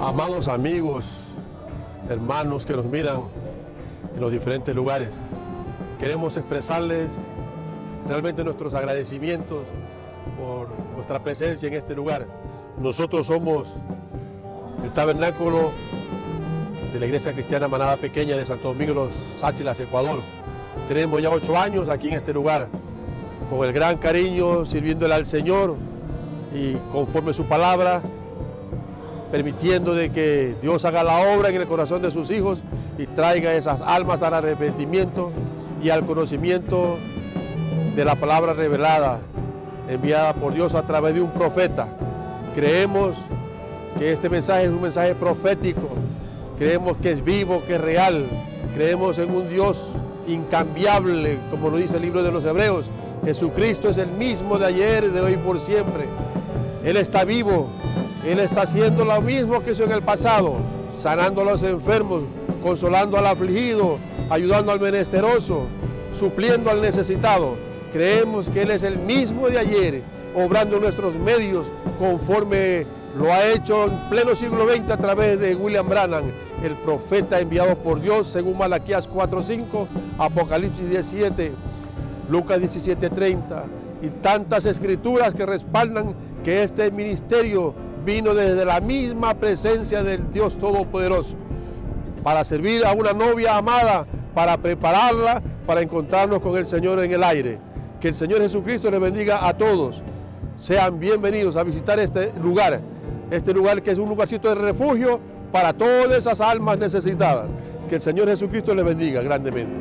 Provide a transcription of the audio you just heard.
Amados amigos, hermanos que nos miran en los diferentes lugares, queremos expresarles realmente nuestros agradecimientos por nuestra presencia en este lugar. Nosotros somos el tabernáculo de la Iglesia Cristiana Manada Pequeña de Santo Domingo los Sáchilas, Ecuador. Tenemos ya ocho años aquí en este lugar, con el gran cariño, sirviéndole al Señor y conforme su palabra, permitiendo de que Dios haga la obra en el corazón de sus hijos y traiga esas almas al arrepentimiento y al conocimiento de la palabra revelada, enviada por Dios a través de un profeta. Creemos que este mensaje es un mensaje profético, creemos que es vivo, que es real, creemos en un Dios incambiable, como lo dice el libro de los Hebreos. Jesucristo es el mismo de ayer, de hoy por siempre. Él está vivo, Él está haciendo lo mismo que hizo en el pasado, sanando a los enfermos, consolando al afligido, ayudando al menesteroso, supliendo al necesitado. Creemos que Él es el mismo de ayer, obrando nuestros medios conforme lo ha hecho en pleno siglo XX a través de William Branham, el profeta enviado por Dios, según Malaquías 4.5, Apocalipsis 17, Lucas 17.30 y tantas escrituras que respaldan que este ministerio vino desde la misma presencia del Dios Todopoderoso para servir a una novia amada, para prepararla para encontrarnos con el Señor en el aire. Que el Señor Jesucristo les bendiga a todos. Sean bienvenidos a visitar este lugar, este lugar que es un lugarcito de refugio para todas esas almas necesitadas. Que el Señor Jesucristo les bendiga grandemente.